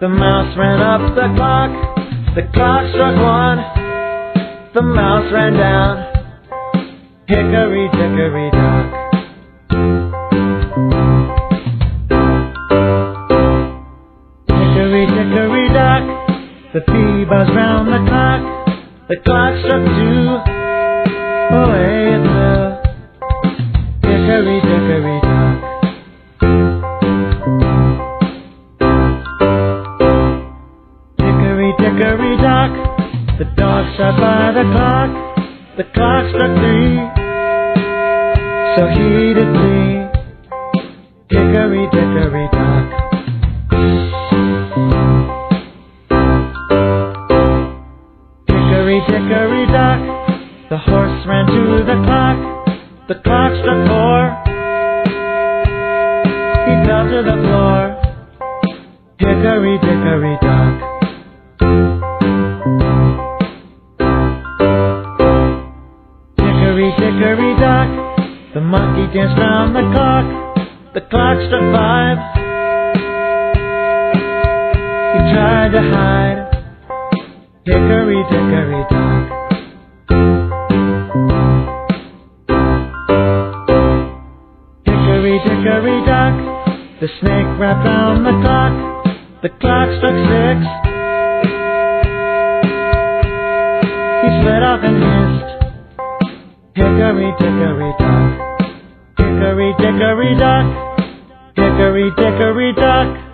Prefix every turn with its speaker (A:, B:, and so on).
A: the mouse ran up the clock. The clock struck one, the mouse ran down. Hickory dickory dock. Hickory dickory dock, the bee buzzed round the clock. The clock struck two, away it flew. Hickory dickory dock. Dickory dock, the dog sat by the clock. The clock struck three, so he did three. Hickory dickory dock. Hickory dickory dock, the horse ran to the clock. The clock struck four. He fell to the floor. Hickory dickory dock. Hickory dock, the monkey danced round the clock. The clock struck five. He tried to hide. Hickory dickory dock. Hickory dickory dock, the snake wrapped round the clock. The clock struck six. He slid off and. Hickory dickory dock. Hickory dickory dock. Hickory dickory dock.